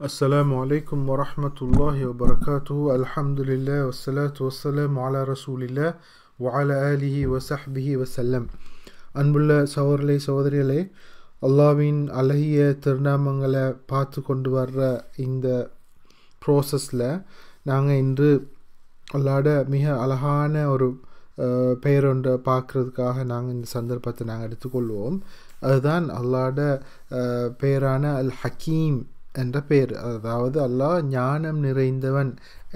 السلام عليكم ورحمة الله وبركاته الحمد لله والصلاة والسلام على رسول الله وعلى آله وصحبه وسلم அன்புள்ள சகோதரர்களே சகோதரிகளே அல்லாவின் அழகிய திருநாமங்களை பார்த்து கொண்டு வர்ற இந்த ப்ரோசஸில் நாங்கள் இன்று அல்லாட மிக அழகான ஒரு அஹ், பெயர் ஒன்றை பார்க்குறதுக்காக நாங்கள் இந்த சந்தர்ப்பத்தை நாங்கள் எடுத்துக்கொள்வோம் அதுதான் அல்லாட அஹ், பெயரான அல் ஹக்கீம் என்ற பெயர். அதாவது அல்லாஹ் ஞானம் நிறைந்தவன்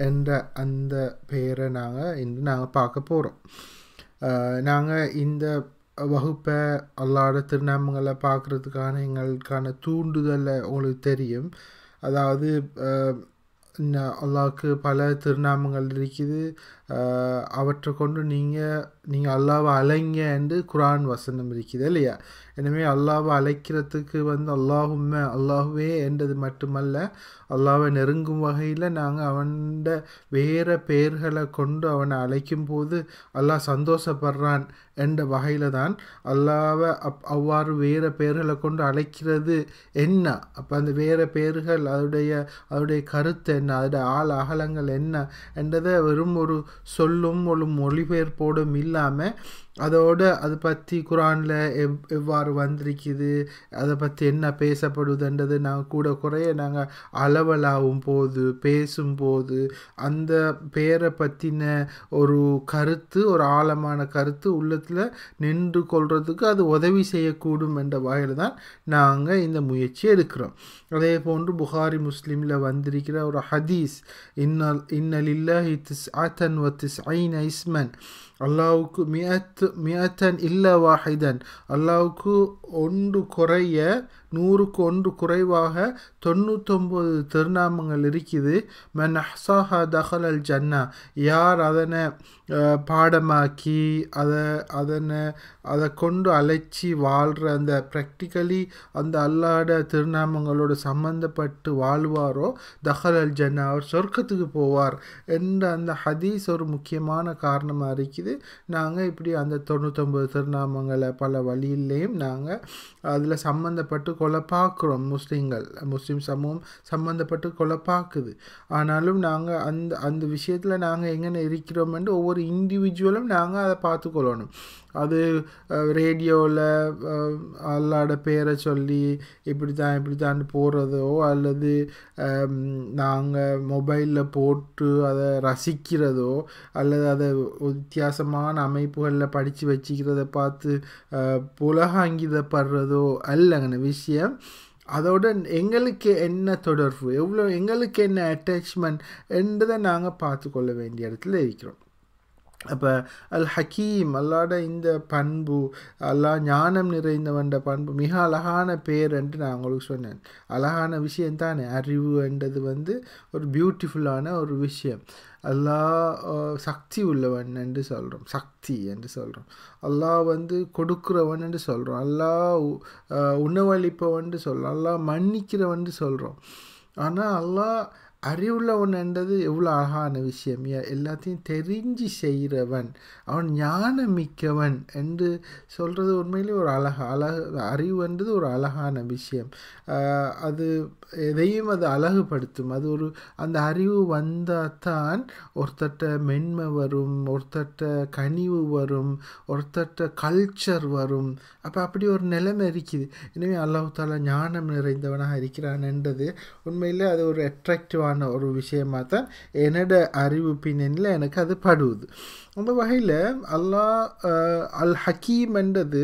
என்ற அந்த பெயரை நாங்கள் இன்று நாங்கள் பார்க்க போகிறோம் நாங்கள் இந்த வகுப்பை அல்லாட திருநாமங்களை பார்க்குறதுக்கான எங்களுக்கான தூண்டுதலை உங்களுக்கு தெரியும். அதாவது அல்லாவுக்கு பல திருநாமங்கள் இருக்குது. அவற்றை கொண்டு நீங்கள் நீங்கள் அல்லாவை அலைங்க என்று குரான் வசனம் இருக்குது இல்லையா? எனவே அல்லாவை அழைக்கிறதுக்கு வந்து அல்லாஹுமே அல்லாஹுவே என்றது மட்டுமல்ல அல்லாவை நெருங்கும் வகையில் நாங்கள் அவன்ட வேறு பெயர்களை கொண்டு அவனை அழைக்கும் போது அல்லாஹ் சந்தோஷப்படுறான் என்ற வகையில் தான் அல்லாவை அப் அவ்வாறு வேறு பெயர்களை கொண்டு அழைக்கிறது என்ன? அப்போ அந்த வேறு பெயர்கள் அதோடைய அதோடைய கருத்து என்ன? அதோடைய ஆள் அகலங்கள் என்ன? என்றதை வெறும் ஒரு சொல்லும் ஒரு மொழிபெயர்ப்போடும் இல்லாமல் அதோடு அது பற்றி குரானில் எவ் எவ்வாறு வந்திருக்குது அதை பற்றி என்ன பேசப்படுதுன்றது நாங்கள் கூட குறைய நாங்கள் அளவலாகும் போது பேசும்போது அந்த பேரை பற்றின ஒரு கருத்து ஒரு ஆழமான கருத்து உள்ளத்தில் நின்று கொள்றதுக்கு அது உதவி செய்யக்கூடும் என்ற வகையில் தான் நாங்கள் இந்த முயற்சி எடுக்கிறோம். அதே போன்று புகாரி முஸ்லீமில் வந்திருக்கிற ஒரு ஹதீஸ் இன்னல் இன்னலில்லாஹி திஸ் ஆத்தன் வ திஸ் ஐன் ஐஸ்மன் அல்லாவுக்கு மியத்து மியத்தன் இல்ல வாஹிதன். அல்லாவுக்கு ஒன்று குறைய நூறுக்கு ஒன்று குறைவாக தொண்ணூத்தொம்பது திருநாமங்கள் இருக்குது. மன் அஹ்சாஹா தஹல் அல் ஜன்னா யார் அதனை பாடமாக்கி அதை அதனை அதை கொண்டு அழைச்சி வாழ்கிற அந்த ப்ராக்டிக்கலி அந்த அல்லாட திருநாமங்களோட சம்பந்தப்பட்டு வாழ்வாரோ தஹல் அல் ஜன்னா அவர் சொர்க்கத்துக்கு போவார் என்ற அந்த ஹதீஸ் ஒரு முக்கியமான காரணமாக இருக்குது. நாங்கள் இப்படி அந்த தொண்ணூத்தொம்பது திருநாமங்களை பல வழியிலையும் நாங்கள் அதில் சம்மந்தப்பட்டு கொலை பார்க்குறோம் முஸ்லீம்கள். முஸ்லீம் சமூகம் சம்மந்தப்பட்டு கொலை பார்க்குது ஆனாலும் நாங்கள் அந்த அந்த விஷயத்தில் நாங்கள் எங்கே இருக்கிறோம்னு ஒவ்வொரு இண்டிவிஜுவலும் நாங்கள் அதை பார்த்துக்கொள்ளணும். அது ரேடியோவில் அல்லாட பேரை சொல்லி இப்படி தான் இப்படி தான் போகிறதோ அல்லது நாங்கள் மொபைலில் போட்டு அதை ரசிக்கிறதோ அல்லது அதை வித்தியாசமான அமைப்புகளில் படித்து வச்சுக்கிறத பார்த்து புலகாங்கிதப்படுறதோ அல்லங்கன விஷயம். அதோட எங்களுக்கு என்ன தொடர்பு? எவ்வளோ எங்களுக்கு என்ன அட்டாச்மெண்ட் என்றதை நாங்கள் பார்த்து கொள்ள வேண்டிய இடத்துல இருக்கிறோம். அப்போ அல் ஹக்கீம் அல்லாட இந்த பண்பு அல்லா ஞானம் நிறைந்தவன்ற பண்பு மிக அழகான பேர் என்று நான் உங்களுக்கு சொன்னேன். அழகான விஷயம் தானே? அறிவு என்றது வந்து ஒரு பியூட்டிஃபுல்லான ஒரு விஷயம். அல்லா சக்தி உள்ளவன் என்று சொல்கிறோம் சக்தி என்று சொல்கிறோம் அல்லா வந்து கொடுக்குறவன் என்று சொல்கிறோம் அல்லா உணவளிப்பவன் சொல்கிறோம் அல்லா மன்னிக்கிறவன் சொல்கிறோம் ஆனால் அல்லாஹ் அறிவுள்ளவன் ஒன்றுன்றது எவ்வளோ அழகான விஷயம். எல்லாத்தையும் தெரிஞ்சு செய்கிறவன் அவன் ஞானமிக்கவன் என்று சொல்கிறது உண்மையிலே ஒரு அழக. அழகு அறிவுன்றது ஒரு அழகான விஷயம். அது எதையும் அது அழகுபடுத்தும். அது ஒரு அந்த அறிவு வந்தால் தான் ஒருத்தட்ட மென்மை வரும் ஒருத்தட்ட கனிவு வரும் ஒருத்தட்ட கல்ச்சர் வரும். அப்போ அப்படி ஒரு நிலைமை இருக்குது. எனவே அல்லாஹ் தாலா ஞானம் நிறைந்தவனாக இருக்கிறான் என்றது உண்மையில் அது ஒரு அட்ராக்டிவான ஒரு விஷயமா தான் என்னோட அறிவு பின்னணியில் எனக்கு அது படுவது அந்த வகையில் அல்லாஹ் அல் ஹக்கீம் என்றது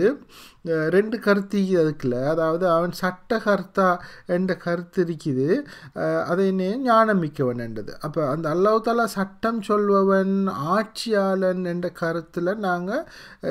ரெண்டு கருத்து இருக்குது அதுக்குள்ள அதாவது அவன் சட்டகர்த்தா என்ற கருத்து இருக்குது. அஹ், அதை ஞானம் மிக்கவன் என்றது அப்போ அந்த அல்லாஹாலா சட்டம் சொல்பவன் ஆட்சியாளன் என்ற கருத்தில் நாங்கள்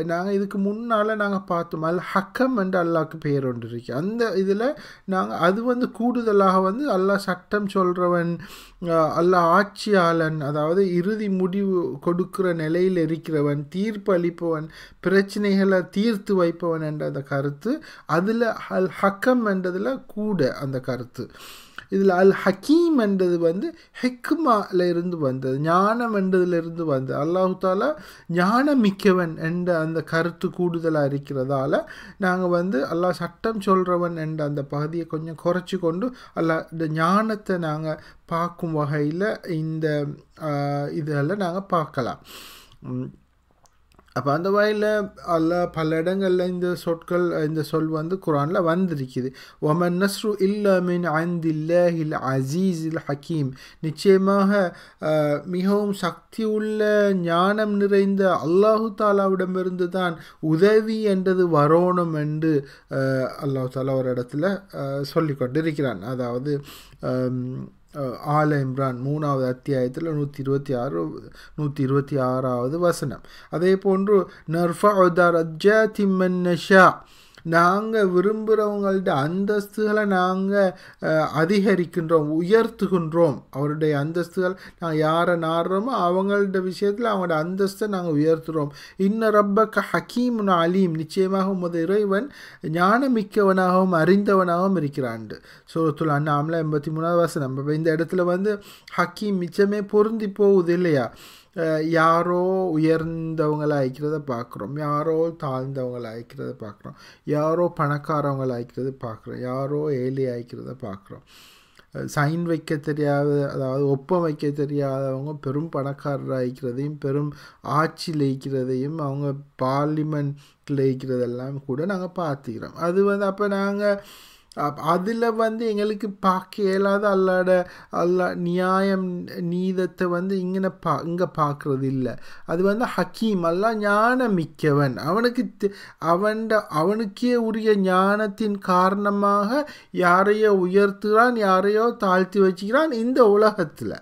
நாங்கள் இதுக்கு முன்னால் நாங்கள் பார்த்தோம். அல் ஹக்கம் என்று அல்லாவுக்கு பெயர் ஒன்று இருக்கு. அந்த இதில் நாங்கள் அது வந்து கூடுதலாக வந்து அல்லாஹ் சட்டம் சொல்கிறவன் அல்ல ஆட்சியாளன் அதாவது இறுதி முடிவு கொடுக்கிற நிலையில் இருக்கிறவன் தீர்ப்பு அளிப்பவன் பிரச்சனைகளை தீர்த்து வைப்பவன் என்ற அந்த கருத்து அதில் அல் ஹக்கம் என்றதில் கூட அந்த கருத்து. இதில் அல் ஹக்கீம் என்றது வந்து ஹெக்மால இருந்து வந்தது ஞானம் என்றதுலேருந்து வந்தது. அல்லாஹு தாலா ஞானம் மிக்கவன் என்ற அந்த கருத்து கூடுதலாக இருக்கிறதால நாங்கள் வந்து அல்லாஹ் சட்டம் சொல்கிறவன் என்ற அந்த பகுதியை கொஞ்சம் குறைச்சி கொண்டு அல்லாஹ் இந்த ஞானத்தை நாங்கள் பார்க்கும் வகையில் இந்த இதெல்லாம் நாங்கள் பார்க்கலாம். அப்போ அந்த வகையில் அல்ல பல இடங்களில் இந்த சொற்கள் இந்த சொல் வந்து குரானில் வந்திருக்குது. ஒமன் நஸ்ரு இல்லமின் அசீஸ் இல் ஹக்கீம் நிச்சயமாக மிகவும் சக்தி உள்ள ஞானம் நிறைந்த அல்லாஹு தாலாவிடமிருந்து தான் உதவி என்றது வரணும் என்று அல்லாஹு தாலா ஒரு இடத்துல சொல்லிக்கொண்டிருக்கிறான். அதாவது ஆல இம்ரான் மூணாவது அத்தியாயத்தில் நூற்றி இருபத்தி ஆறு நூற்றி இருபத்தி ஆறாவது வசனம். அதே போன்று நர்ஃபா ரஜா திம்மன் நஷா நாங்கள் விரும்புகிறவங்கள்ட்ட அந்தஸ்துகளை நாங்கள் அதிகரிக்கின்றோம் உயர்த்துகின்றோம். அவருடைய அந்தஸ்துகள் நாங்கள் யாரை நாடுறோமோ அவங்கள்ட்ட விஷயத்தில் அவங்களோட அந்தஸ்தை நாங்கள் உயர்த்துகிறோம் இன்ன ரப்பக்க ஹக்கீமுன் அலீம். நிச்சயமாக உமது இறைவன் ஞானமிக்கவனாகவும் அறிந்தவனாகவும் இருக்கிறாண்டு. சூரத்துல் அண்ணாமல எண்பத்தி மூணாவது வசனம். இப்போ இந்த இடத்துல வந்து ஹக்கீம் மிச்சமே பொருந்தி போகுது இல்லையா யாரோ உயர்ந்தவங்களை ஆயிக்கிறத பார்க்குறோம் யாரோ தாழ்ந்தவங்களை ஆயிக்கிறத பார்க்குறோம் யாரோ பணக்காரவங்களை அழைக்கிறது பார்க்குறோம் யாரோ ஏழை ஆயிக்கிறத பார்க்குறோம் சைன் வைக்க தெரியாத அதாவது ஒப்பம் வைக்க தெரியாதவங்க பெரும் பணக்காரர் ஆகிக்கிறதையும் பெரும் ஆட்சியில் இருக்கிறதையும் அவங்க பார்லிமெண்ட்டில் இருக்கிறதெல்லாம் கூட நாங்கள் பார்த்துக்கிறோம் அது வந்து அப்போ நாங்கள் அதில் வந்து எங்களுக்கு பார்க்க இயலாத அல்லாட அல்லா நியாயம் நீதத்தை வந்து இங்கே பா இங்கே பார்க்குறது இல்லை. அது வந்து ஹக்கீம் அல்லா ஞானம் மிக்கவன் அவனுக்கு அவன் அவனுக்கே உரிய ஞானத்தின் காரணமாக யாரையோ உயர்த்துகிறான் யாரையோ தாழ்த்தி வச்சுக்கிறான் இந்த உலகத்தில்.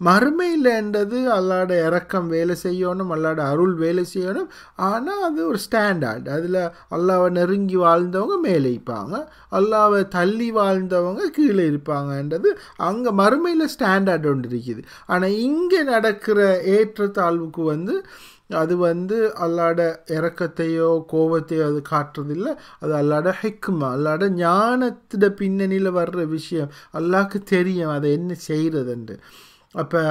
மறுமையில்ன்றது அல்லாட இறக்கம் வேலை செய்யணும் அல்லாட அருள் வேலை செய்யணும். ஆனால் அது ஒரு ஸ்டாண்டர்ட் அதில் அல்லாவை நெருங்கி வாழ்ந்தவங்க மேலே இருப்பாங்க. அல்லாவை தள்ளி வாழ்ந்தவங்க கீழே இருப்பாங்கன்றது அங்கே மறுமையில் ஸ்டாண்டர்ட் ஒன்று இருக்குது. ஆனால் இங்கே நடக்கிற ஏற்றத்தாழ்வுக்கு வந்து அது வந்து அல்லாட இறக்கத்தையோ கோபத்தையோ அது காட்டுறதில்ல. அது அல்லாட ஹெக்குமா அல்லாட ஞானத்திட பின்னணியில் வர்ற விஷயம். அல்லாக்கு தெரியும் அதை என்ன செய்கிறதுன்ட்டு அப்போ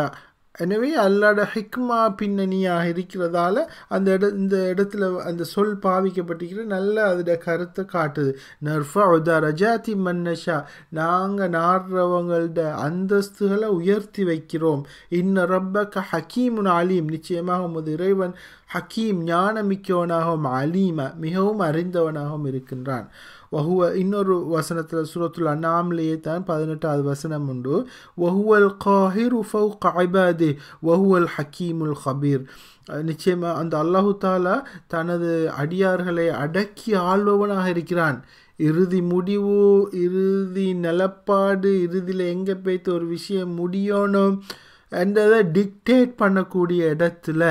எனவே அல்லாட ஹிக்மா பின்னணியாக இருக்கிறதால அந்த இட இந்த இடத்துல அந்த சொல் பாவிக்கப்பட்டிருக்கிற நல்ல அதோட கருத்தை காட்டுது. நர்ஃபா உதா ரஜாதி மன்னஷா நாங்கள் நாடுறவங்களோட அந்தஸ்துகளை உயர்த்தி வைக்கிறோம். இன்ன ரப்பக்க ஹக்கீமுன் அலீம். நிச்சயமாக உமது இறைவன் ஹக்கீம் ஞானமிக்கவனாகவும் அலீம மிகவும் அறிந்தவனாகவும் இருக்கின்றான். வஹுவ இன்னொரு வசனத்தில் சுரத்துல் அண்ணாமலேயே தான் பதினெட்டாவது வசனம் உண்டு வஹுவல் காஹிர் உஃபவு காய்பாதே வஹுவல் ஹக்கீமுல் ஹபீர் நிச்சயமாக அந்த அல்லாஹு தாலா தனது அடியார்களை அடக்கி ஆள்பவனாக இருக்கிறான். இறுதி முடிவு இறுதி நிலப்பாடு இறுதியில் எங்கே போய்த்து ஒரு விஷயம் முடியணும் என்றதை டிக்டேட் பண்ணக்கூடிய இடத்துல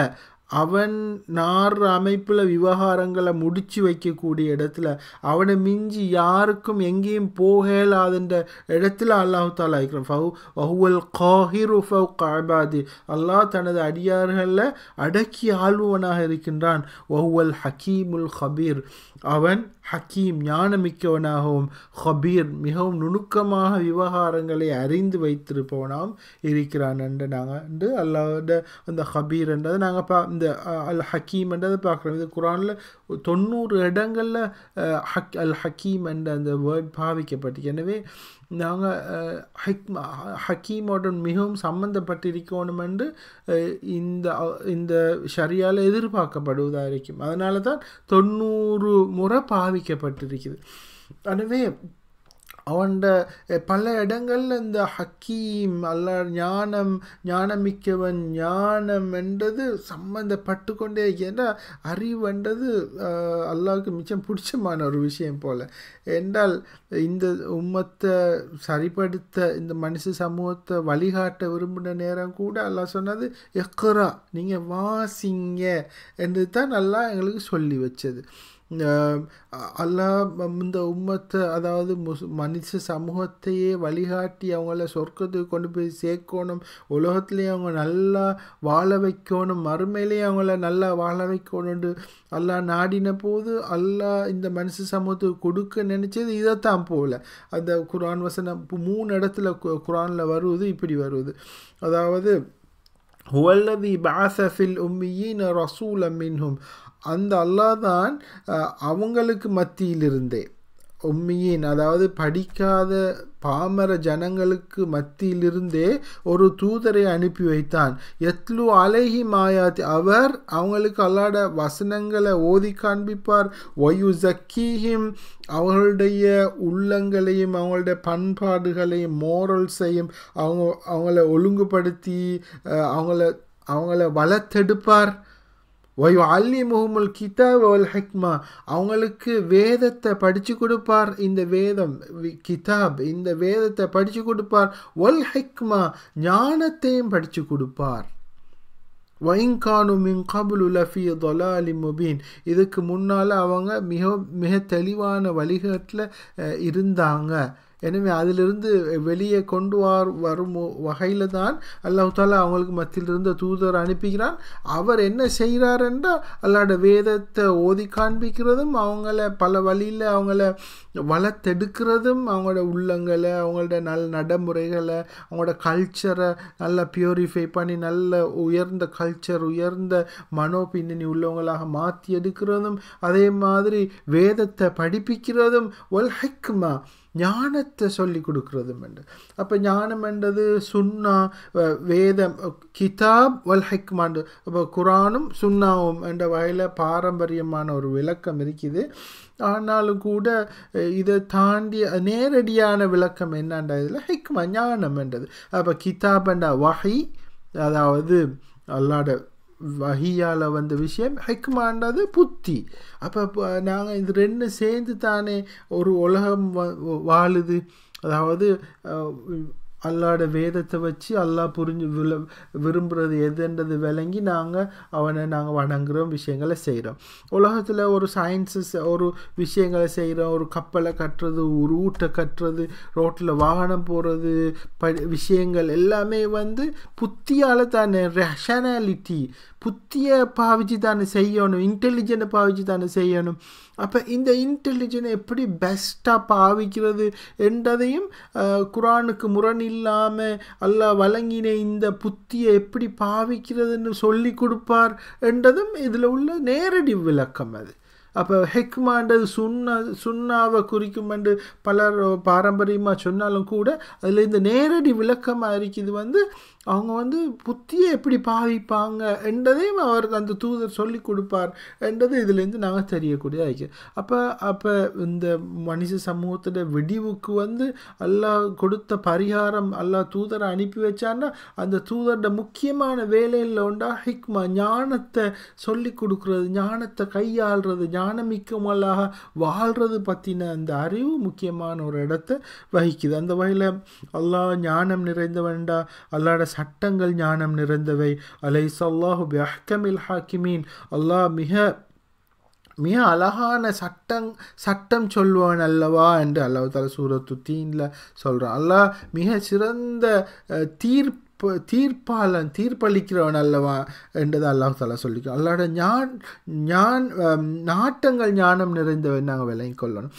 அவன் நார் அமைப்பில் விவகாரங்களை முடிச்சு வைக்கக்கூடிய இடத்துல அவனை மிஞ்சி யாருக்கும் எங்கேயும் போகலாதுன்ற இடத்துல அல்லாஹு தாலா இருக்கிறான். ஃபவு வஹுவல் காஹிரு ஃபவ் காபாதி அல்லாஹ் தனது அடியார்களில் அடக்கி ஆள்வனாக இருக்கின்றான். வஹுவல் ஹக்கீமுல் ஹபீர். அவன் ஹக்கீம் ஞானமிக்கவனாகவும் ஹபீர் மிகவும் நுணுக்கமாக விவகாரங்களை அறிந்து வைத்திருப்பவனாகவும் இருக்கிறான். என்று நாங்கள் என்று அல்லாவோட அந்த ஹபீர் என்றதை நாங்கள் பா இந்த அல் ஹக்கீம் என்றதை பார்க்குறோம். இது குரானில் தொண்ணூறு இடங்களில் ஹக் அல் ஹக்கீம் என்ற அந்த வேர்ட் பாவிக்கப்பட்டு. எனவே நாங்கள் ஹக் ஹக்கீமோட மிகவும் சம்மந்தப்பட்டிருக்கணும் என்று இந்த இந்த ஷரியால் எதிர்பார்க்கப்படுவதாக இருக்கும். அதனால தான் தொண்ணூறு முறை பாவிக்கப்பட்டிருக்குது. எனவே அவன்ட பல இடங்களில் இந்த ஹக்கீம் அல்ல ஞானம் ஞானமிக்கவன் ஞானம் என்றது சம்மந்தப்பட்டு கொண்டே ஏன்னா அறிவுன்றது அல்லாவுக்கு மிச்சம் பிடிச்சமான ஒரு விஷயம் போல். என்றால் இந்த உம்மத்தை சரிப்படுத்த இந்த மனுஷ சமூகத்தை வழிகாட்ட விரும்பின நேரம் கூட அல்லாஹ் சொன்னது எக்கரா நீங்கள் வாசிங்க என்று தான் நல்லா எங்களுக்கு சொல்லி வச்சது. அல்லாஹ் இந்த உம்மத்தை அதாவது முஸ் மனுஷ சமூகத்தையே வழிகாட்டி அவங்கள சொர்க்கத்துக்கு கொண்டு போய் சேர்க்கணும். உலகத்துலேயே அவங்க நல்லா வாழ வைக்கணும். மறுமையிலேயே அவங்கள நல்லா வாழ வைக்கணும்னு அல்லா நாடின போது அல்லா இந்த மனுஷ சமூகத்துக்கு கொடுக்க நினச்சது இதைத்தான் போகல அந்த குரான் வசனம் மூணு இடத்துல குரானில் வருவது இப்படி வருவது அதாவது ஹுவல்லதி பாசஃபில் உம்மியின் ரசூல் மின்ஹும் அந்த அல்லாஹ் தான் அவங்களுக்கு மத்தியிலிருந்தே. உம்மியின் அதாவது படிக்காத பாமர ஜனங்களுக்கு மத்தியிலிருந்தே ஒரு தூதரை அனுப்பி வைத்தான். எத்லு அலைஹி மாயாத் அவர் அவங்களுக்கு அல்லாட வசனங்களை ஓதி காண்பிப்பார். ஒயு ஜக்கீஹிம் அவர்களுடைய உள்ளங்களையும் அவங்களுடைய பண்பாடுகளையும் மோரல்ஸையும் அவங்க அவங்கள ஒழுங்குபடுத்தி அவங்கள அவங்கள வளர்த்தெடுப்பார். வயு அல்லி முகமுல் கிதாப் அவல் ஹிக்மா அவங்களுக்கு வேதத்தை படித்து கொடுப்பார் இந்த வேதம். கிதாப் இந்த வேதத்தை படித்து கொடுப்பார். ஒல் ஹிக்மா ஞானத்தையும் படித்து கொடுப்பார். வைங்கானு மின் கபுல் உலஃபி தொலாலி முபீன். இதுக்கு முன்னால் அவங்க மிக மிக தெளிவான வழிகாட்டில் இருந்தாங்க. எனவே அதிலிருந்து வெளியே கொண்டு வார் வரும் வகையில் தான் அல்லாஹ் தாலா அவங்களுக்கு மத்தியிலிருந்து தூதர் அனுப்புகிறான். அவர் என்ன செய்கிறார் என்றால் அல்லாட வேதத்தை ஓதி காண்பிக்கிறதும் அவங்கள பல வழியில் அவங்கள வளர்த்தெடுக்கிறதும் அவங்களோட உள்ளங்களை அவங்களோட நல்ல நடைமுறைகளை அவங்களோட கல்ச்சரை நல்லா பியூரிஃபை பண்ணி நல்ல உயர்ந்த கல்ச்சர் உயர்ந்த மனோ பின்னணி உள்ளவங்களாக மாற்றி எடுக்கிறதும் அதே மாதிரி வேதத்தை படிப்பிக்கிறதும் ஒல் ஹைக்குமா ஞானத்தை சொல்லி கொடுக்குறதும் என்று அப்போ ஞானம் என்றது சுன்னா வேதம் கிதாப் வல் ஹெக்மாண்டு. இப்போ குரானும் சுன்னாவும் என்ற வகையில் பாரம்பரியமான ஒரு விளக்கம் இருக்குது. ஆனாலும் கூட இதை தாண்டி நேரடியான விளக்கம் என்னன்ற இதில் ஹெக்மா ஞானம் என்றது. அப்போ கிதாப் என்ற வகை அதாவது அல்லாட வகியால் வந்த விஷயம் ஹெக்மான்றது புத்தி. அப்போ நாங்கள் இது ரெண்டு சேர்ந்து தானே ஒரு உலகம் வாழுது. அதாவது அல்லாட வேதத்தை வச்சு அல்லா புரிஞ்சு வில விரும்புகிறது எதுன்றது விளங்கி நாங்கள் அவனை நாங்கள் வணங்குகிறோம் விஷயங்களை செய்கிறோம் உலகத்தில் ஒரு சயின்ஸஸ் ஒரு விஷயங்களை செய்கிறோம் ஒரு கப்பலை கட்டுறது ஒரு ஊட்டை கட்டுறது ரோட்டில் வாகனம் போகிறது ப விஷயங்கள் எல்லாமே வந்து புத்தியால் தானே ரேஷனாலிட்டி புத்தியை பாவிச்சு தானே செய்யணும் இன்டெலிஜென்ட்டை பாவிச்சு தானே செய்யணும். அப்போ இந்த இன்டெலிஜென்ட் எப்படி பெஸ்ட்டாக பாவிக்கிறது என்றதையும் குரானுக்கு முரண் இல்லாமல் அல்ல வழங்கின இந்த புத்தியை எப்படி பாவிக்கிறதுன்னு சொல்லி கொடுப்பார் என்றதும் இதில் உள்ள நேரடி விளக்கம் அது. அப்போ ஹெக்மான்றது சுண்ணா சுண்ணாவை குறிக்கும் என்று பலர் பாரம்பரியமாக சொன்னாலும் கூட அதில் இந்த நேரடி விளக்கமாக இருக்குது வந்து அவங்க வந்து புத்தியை எப்படி பாவிப்பாங்க என்றதையும் அவர் அந்த தூதர் சொல்லி கொடுப்பார் என்றது இதுலேருந்து நாங்கள் தெரியக்கூடியதாக இருக்குது அப்போ அப்போ இந்த மனுஷ சமூகத்தோட வெடிவுக்கு வந்து அல்லாஹ் கொடுத்த பரிகாரம் அல்லாஹ் தூதரை அனுப்பி வச்சான்னா அந்த தூதரோட முக்கியமான வேலையில் உண்டா? ஹிக்மா ஞானத்தை சொல்லி கொடுக்குறது ஞானத்தை கையாளுறது ஞானமிக்கமல்லாக வாழ்கிறது பற்றின அந்த அறிவு முக்கியமான ஒரு இடத்தை வகிக்குது. அந்த வகையில் அல்லாஹ் ஞானம் நிறைந்தவன்டா அல்லாட சட்டங்கள் ஞானம் நிறைந்தவை. அலை சல்லாஹு அஹ்கமில் ஹாக்கிமீன். அல்லாஹ் மிக மிக அழகான சட்டம் சட்டம் சொல்வான் அல்லவா என்று அல்லாஹ் தால சூரத்து தீனில் சொல்கிறான் அல்லாஹ் மிக சிறந்த தீர்ப்பு தீர்ப்பாளன் தீர்ப்பளிக்கிறவன் அல்லவா என்றதை அல்லாஹ் தாலா சொல்லிக்கிறோம் அல்லாட ஞான் ஞான் நாட்டங்கள் ஞானம் நிறைந்தவன் நாங்கள் விளங்கிக் கொள்ளணும்.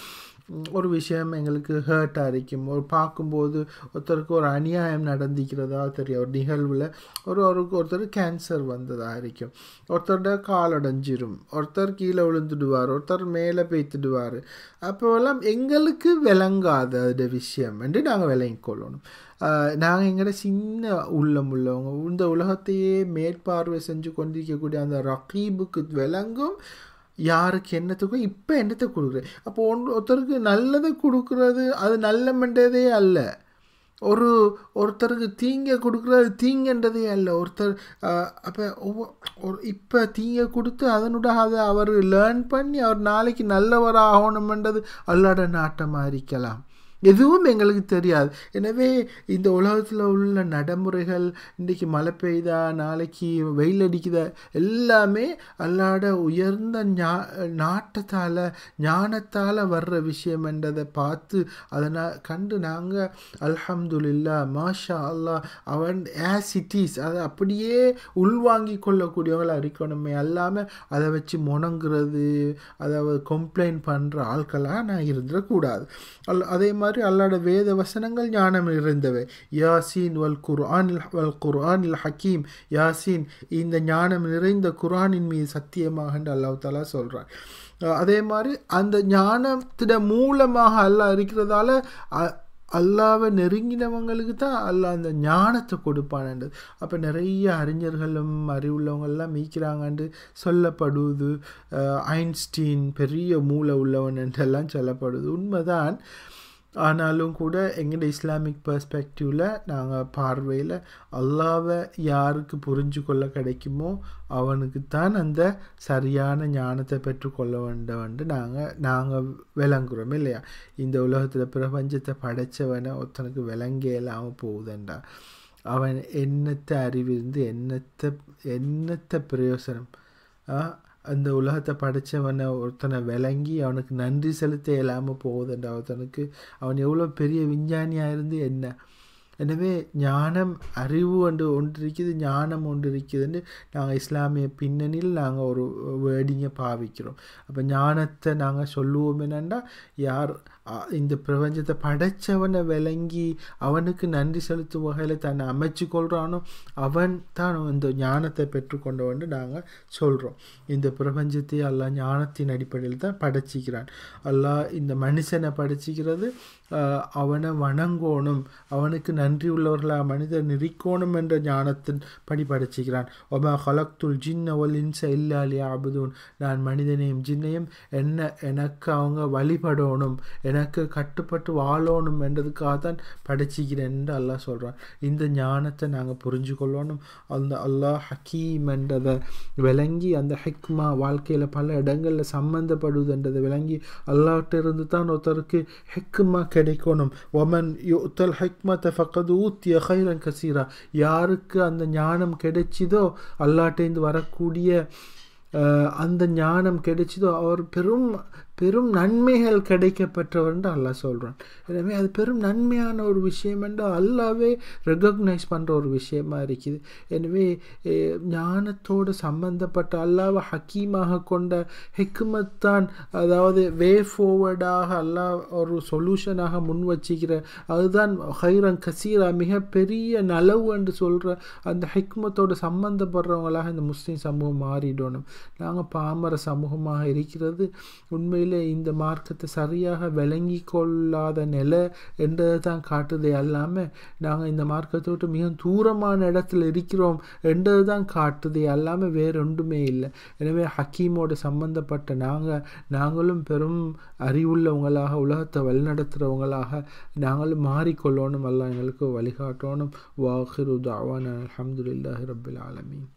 ஒரு விஷயம் எங்களுக்கு ஹேர்ட் அரைக்கும் ஒரு பார்க்கும்போது ஒருத்தருக்கு ஒரு அநியாயம் நடந்திக்கிறதா தெரியும். ஒரு நிகழ்வில் ஒரு ஒருக்கு ஒருத்தர் கேன்சர் வந்ததாக இருக்கும். ஒருத்தரோட காலடைஞ்சிரும் ஒருத்தர் கீழே விழுந்துடுவார். ஒருத்தர் மேலே பேத்துடுவார். அப்போல்லாம் எங்களுக்கு விளங்காத விஷயம் என்று நாங்கள் விளங்கி கொள்ளணும். நாங்கள் எங்களோட சின்ன உள்ளம் உள்ளவங்க. இந்த உலகத்தையே மேற்பார்வை செஞ்சு கொண்டிருக்கக்கூடிய அந்த ரகீபுக்கு விளங்கும் யாருக்கு என்னத்துக்கும் இப்போ என்னத்தை கொடுக்குறது அப்போ ஒன் ஒருத்தருக்கு நல்லதை கொடுக்குறது அது நல்லமென்றதே அல்ல. ஒரு ஒருத்தருக்கு தீங்க கொடுக்குறது தீங்கன்றதே அல்ல. ஒருத்தர் அப்போ ஒரு இப்போ தீங்க கொடுத்து அதனுடைய அதை அவர் லேர்ன் பண்ணி அவர் நாளைக்கு நல்லவர் ஆகணுமென்றது அல்லாட நாட்டமாக இருக்கலாம். எதுவும் எங்களுக்கு தெரியாது. எனவே இந்த உலகத்தில் உள்ள நடைமுறைகள் இன்றைக்கி மழை பெய்தா நாளைக்கு வெயில் அடிக்குதா எல்லாமே அல்லாட உயர்ந்த ஞா நாட்டத்தால் ஞானத்தால் வர்ற விஷயம் என்றதை பார்த்து அதை கண்டு நாங்கள் அல்ஹம்துல்லா மாஷா அல்லா அவன் ஆஸ் இட் இஸ் அதை அப்படியே உள்வாங்கி கொள்ளக்கூடியவங்களாக இருக்கணுமே. அல்லாமல் அதை வச்சு முணங்குறது அதாவது கம்ப்ளைண்ட் பண்ணுற ஆட்களாக நான் இருந்துடக்கூடாது அல் அதே மாதிரி அல்லாட வேத வசனங்கள் ஞானம் நிறைந்தவை யாசீன் வல் குர்ஆன் வல் குர்ஆன் இல் ஹக்கீம் யாசீன் இந்த ஞானம் நிறைந்த குரானின் மீது சத்தியமாக அல்லாஹ் தாலா சொல்கிறான் அதே மாதிரி அந்த ஞானத்திட மூலமாக அல்லாஹ் இருக்கிறதால அல்லாவை நெருங்கினவங்களுக்கு தான் அல்லாஹ் அந்த ஞானத்தை கொடுப்பானது அப்போ நிறைய அறிஞர்களும் அறிவுள்ளவங்கள்லாம் மீக்கிறாங்கன்று சொல்லப்படுவது ஐன்ஸ்டீன் பெரிய மூளை உள்ளவன் என்றெல்லாம் சொல்லப்படுது உண்மைதான் ஆனாலும் கூட எங்களோட இஸ்லாமிக் பர்ஸ்பெக்டிவில் நாங்கள் பார்வையில் அல்லாவை யாருக்கு புரிஞ்சு கொள்ள கிடைக்குமோ அவனுக்கு தான் அந்த சரியான ஞானத்தை பெற்றுக்கொள்ள வேண்டவன்ட்டு நாங்கள் நாங்கள் விளங்குறோம் இல்லையா? இந்த உலகத்தில் பிரபஞ்சத்தை படைத்தவனை ஒருத்தனுக்கு விளங்க இல்லாமல் போகுதுண்டா. அவன் என்னத்தை அறிவிருந்து என்னத்தை என்னத்தை பிரயோசனம் அந்த உலகத்தை படைத்தவனை ஒருத்தனை விளங்கி அவனுக்கு நன்றி செலுத்த இல்லாமல் போகுதுன்ற ஒருத்தனுக்கு. அவன் எவ்வளோ பெரிய விஞ்ஞானியாக இருந்து என்ன? எனவே ஞானம் அறிவு ஒன்று ஒன்று இருக்குது ஞானம் ஒன்று இருக்குதுன்னு நாங்கள் இஸ்லாமிய பின்னணியில் நாங்கள் ஒரு வேர்டிங்கை பாவிக்கிறோம். அப்போ ஞானத்தை நாங்கள் சொல்லுவோம் என்னென்னா யார் இந்த பிரபஞ்சத்தை படைத்தவனை விளங்கி அவனுக்கு நன்றி செலுத்தும் வகையில் தன்னை அமைச்சு கொள்கிறானோ அவன் தான் இந்த ஞானத்தை பெற்றுக்கொண்டவன்னு நாங்கள் சொல்கிறோம் இந்த பிரபஞ்சத்தை அல்லா ஞானத்தின் அடிப்படையில் தான் படைச்சிக்கிறான். அல்லாஹ் இந்த மனுஷனை படைச்சிக்கிறது அவனை வணங்கோணும் அவனுக்கு நன்றி உள்ளவர்களாக மனிதன் நிறிக்கோணும் என்ற ஞானத்தின் படி படைச்சிக்கிறான். ஒமா ஹலக்துல் ஜின்ன ஒல் இன்ச இல்லாலி ஆபுதூன் நான் மனிதனையும் ஜின்னையும் என்ன எனக்கு அவங்க வழிபடணும் எனக்கு கட்டுப்பட்டு வாழணும் என்றதுக்காக தான் படைச்சிக்கிறேன் என்று அல்லாஹ் சொல்கிறான் இந்த ஞானத்தை நாங்கள் புரிஞ்சு கொள்ளணும் அந்த அல்லாஹ் ஹக்கீம் என்றதை விளங்கி அந்த ஹிக்மா வாழ்க்கையில் பல இடங்களில் சம்மந்தப்படுதுன்றதை விளங்கி அல்லாட்ட இருந்து தான் ஒருத்தருக்கு ஹிக்மா கிடைக்கணும். ஒமன் யுத்தல் ஹிக்மத்தை ஃபக்கது ஊத்திய ஹைரன் கசீரா. யாருக்கு அந்த ஞானம் கிடைச்சிதோ அல்லாட்டேந்து வரக்கூடிய அந்த ஞானம் கிடைச்சதோ அவர் பெரும் பெரும் நன்மைகள் கிடைக்கப்பட்டவர் என்று அல்லாஹ் சொல்கிறான் எனவே அது பெரும் நன்மையான ஒரு விஷயம் என்று அல்லாவே ரெகக்னைஸ் பண்ணுற ஒரு விஷயமா இருக்குது. எனவே ஞானத்தோடு சம்பந்தப்பட்ட அல்லாவை ஹக்கீமாக கொண்ட ஹெக்குமத்தான் அதாவது வே ஃபார்வர்டாக அல்லாஹ் ஒரு சொல்யூஷனாக முன் வச்சுக்கிற அதுதான் ஹைரன் கசீரா மிகப்பெரிய நலவு என்று சொல்கிற அந்த ஹெக்மத்தோடு சம்மந்தப்படுறவங்களாக இந்த முஸ்லீம் சமூகம் மாறிடணும். நாங்கள் பாமர சமூகமாக இருக்கிறது. உண்மையில் இந்த மார்க்கத்தை சரியாக விளங்கி கொள்ளாத நிலை என்றதை தான் காட்டுதே அல்லாமல் நாங்கள் இந்த மார்க்கத்தை விட்டு மிக தூரமான இடத்துல இருக்கிறோம் என்றது தான் காட்டுதே அல்லாமல் வேறு ஒன்றுமே இல்லை. எனவே ஹக்கீமோடு சம்பந்தப்பட்ட நாங்கள் நாங்களும் பெரும் அறிவுள்ளவங்களாக உலகத்தை வழிநடத்துகிறவங்களாக நாங்களும் மாறிக்கொள்ளணும். எல்லாம் எங்களுக்கு வழிகாட்டணும். வாஹிரு தாவான். அலமதுல்லாஹி ரபில் ஆலமீன்.